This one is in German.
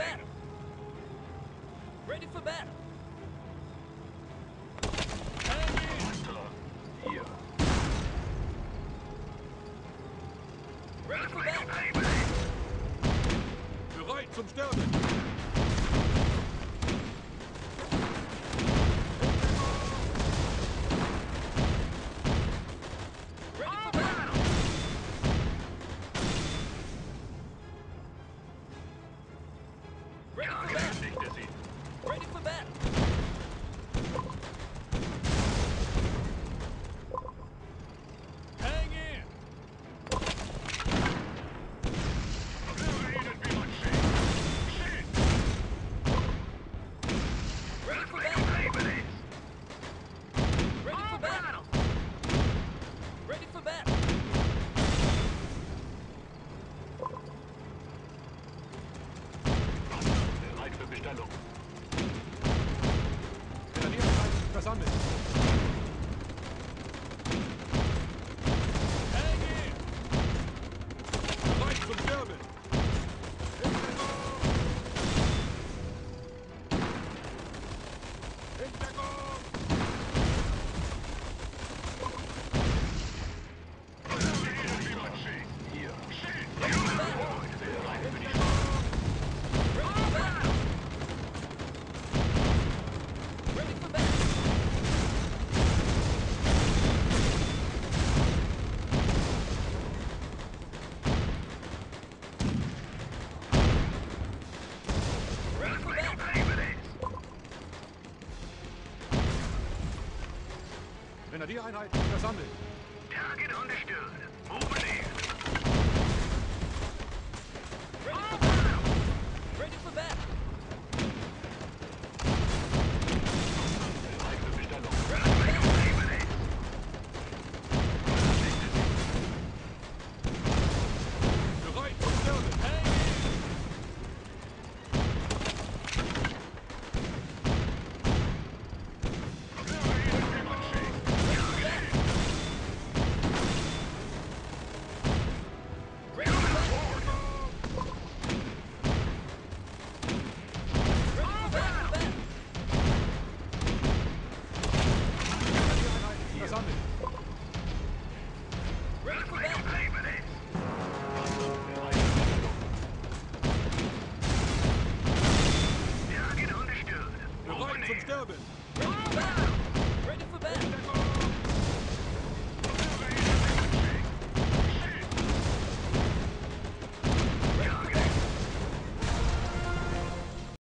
battle. Ready for battle. Ready for battle. Bereit zum Sterben. Yeah. Aufstellung. Grenadiereinheit versammelt. Grenadiereinheiten versammelt. Target on the stern. Moving in. Ready for battle. Bereit zum Service.